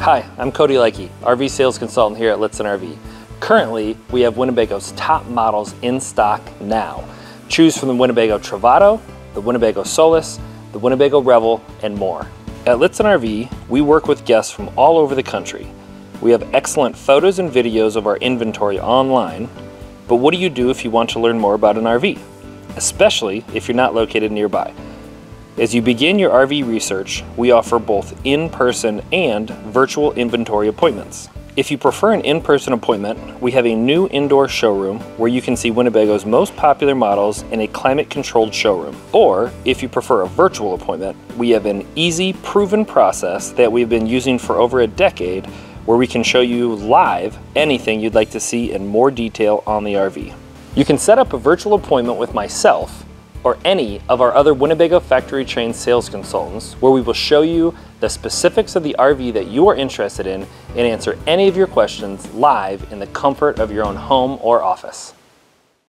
Hi, I'm Cody Likey, RV sales consultant here at Lichtsinn RV. Currently, we have Winnebago's top models in stock now. Choose from the Winnebago Travato, the Winnebago Solis, the Winnebago Revel, and more. At Lichtsinn RV, we work with guests from all over the country. We have excellent photos and videos of our inventory online, but what do you do if you want to learn more about an RV? Especially if you're not located nearby. As you begin your RV research, we offer both in-person and virtual inventory appointments. If you prefer an in-person appointment, we have a new indoor showroom where you can see Winnebago's most popular models in a climate-controlled showroom. Or, if you prefer a virtual appointment, we have an easy, proven process that we've been using for over a decade where we can show you live anything you'd like to see in more detail on the RV. You can set up a virtual appointment with myself or any of our other Winnebago factory trained sales consultants where we will show you the specifics of the RV that you are interested in and answer any of your questions live in the comfort of your own home or office.